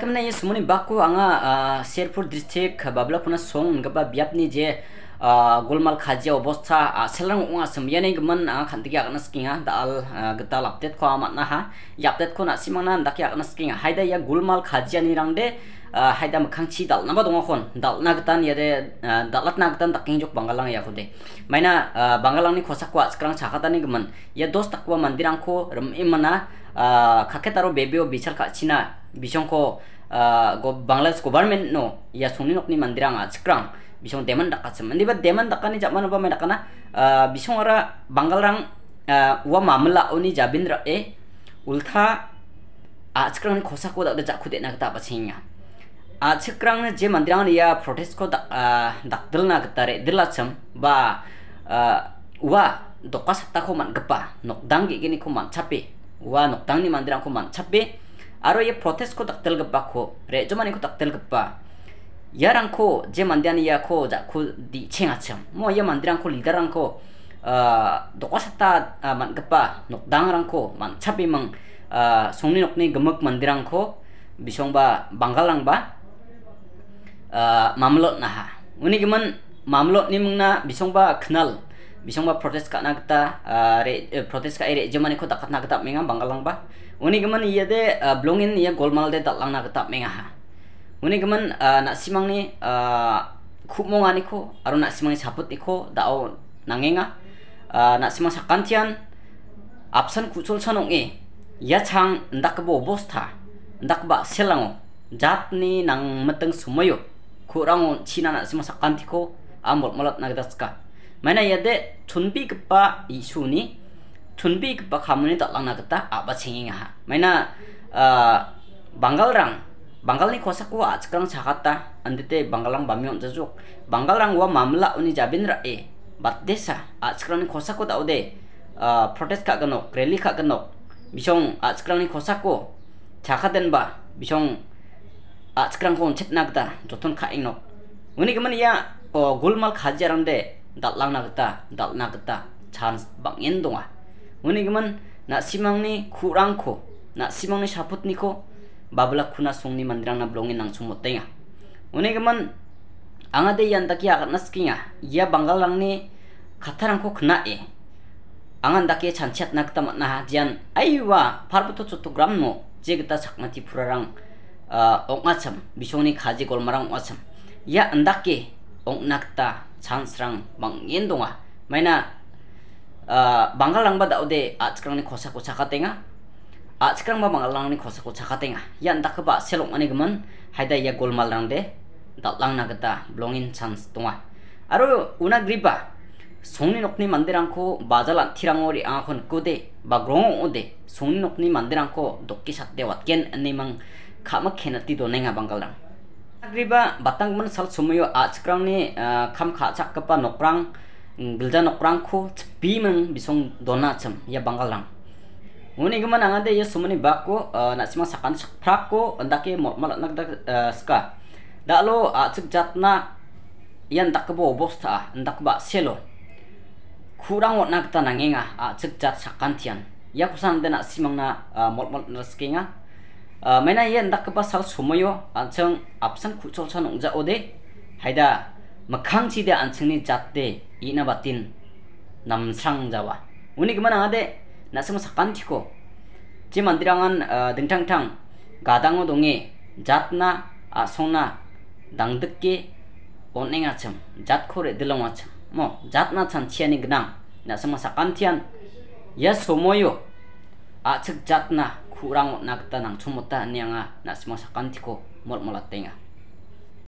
Kamna ye sumuni bakku anga Sherpur district babla puna song ngaba biapni je golmal khajia obostha selang unga semyane gman anga khantigi agna skinga dal getal update ko amatna ha. Update ko na simana ndaki agna skinga. Haida ya golmal khajia ni rangde haida mkhangchi dal namba donga khon. Dal na gatan yade dalat na gatan daking jok bangalang ya khode maina bangalang ni khosak kwa skrang chakatani gman ya dos takwa mandirang ko ram imana kaketaro bebeo bichal ka china bisongko go Bangladesh government no ya sungni nokni mandirang a bisong deman dakachem mandi ba deman dakani jamana ba medakana bisong ara bangalarang wa mamla oni jabindra e ultha a chikrang ni khosa ko da jakhu de na ta bachinga a chikrang je mandirang ya protest ko dakdil na gtare dilacham ba wa dokas ta ko man gapa nokdang gi gini ko man chape wa nokdang ni mandirang ko man chape aro ye protest ko taktel gapa ko. Re jomani ko taktel gapa yarang ko je mandiani ya ko ja ko di chenga cham mo ye mandirang ko lidarang ko dokasata man gapa nok dangrang ko man chapi mang songni nokni gemek mandirang ko bisongba banggalang ba mamlot naha. Uni geman mamlot ni mungna bisongba knal bisongba protest ka nagta re protest ka ere jomani ko takat nagta menga banggalang ba uni gaman iya de blongin iya golmal de dalang na ketap menga ha uni gaman nak simang ni kup mong ani ko aro nak simang saput iko dao nangenga nak simang sakantian absan kucul sanong e. Ya chang ndak bo bosta ndak ba selango jat ni nang meteng sumayo kurang china nak simang sakanti ko amol malat nagdaska mana ya de chunbi kepa isu ni tunbi ke pakamuni tak lang nagata apa cingin ha. Mana banggalang banggal ni kosa ko at sekarang sakata andite banggalang bamion jajuk banggalang wa mamla uni jabin ra e bat desa at sekarang ni kosa ko tau de protes ka gano rally ka gano bisong at sekarang ni kosa ko cakaten ba bisong at sekarang ko cep nagta joton ka ingno uni keman ya gulmal kajaran de datlang nagata dal nagata chance bangin donga Muni gaman nak simang ni kurang ko, simang ni saput ni ko, babla khuna sungni mandirang na blongi nang sumo tenga unig man anga de yan daki agat nas kinga ya. Bangal lang ni khatarang ko khna e. Angan daki chanchat nak tamat na jian aiwa parbuto chutu gram no. Jegta chakmati purarang ah, ongacham bisongni khaji golmarang ocham ya andake ongnakta chansrang bangyen donga. Maina ah, bangal langba daude atkrangni khosa khosaka tenga? Ko cakatenga at sekarang ba banggalang ni kosa ko cakatenga ya ndak ba selong ani geman haida ya golmal rang de datlang na gata blongin chance tonga aro una gripa songni nokni manderangko bajalan tirangori angakon kode ba grong ode songni nokni manderangko dokki satte watken ani mang kama khenati donenga banggalang griba batang man sal sumayo at sekarang ni kam kha chakpa nokrang gilja nokrangko bimeng bisong dona cem ya banggalang uni gama nangade ya sumani bako nak sima sakan prako andake malat nak ska dalo acik jatna yan dak bo bosta ndak ba selo. Kurang wat nak tanangenga acik jat sakan tian. Ya kusan de nak simang na mot mot naskenga mena yan dak ba sal sumayo aceng absan kucol sanong ja ode. Haida makhangchi de anchingni jatte ina batin namsang jawa. Uni gimana 나스모 사칸티코. 지 만디랑한 등탕탕 가당어 동에 잣나 아송나 당득게 온행아 참 잣코레 들렁아 참뭐 잣나 참 치아니 그냥 나스모 사칸티안. 야 소모요. 아측 잣나 쿠랑 나그다 낭 춤었다 냐가 나스모 사칸티코 몰몰았땡아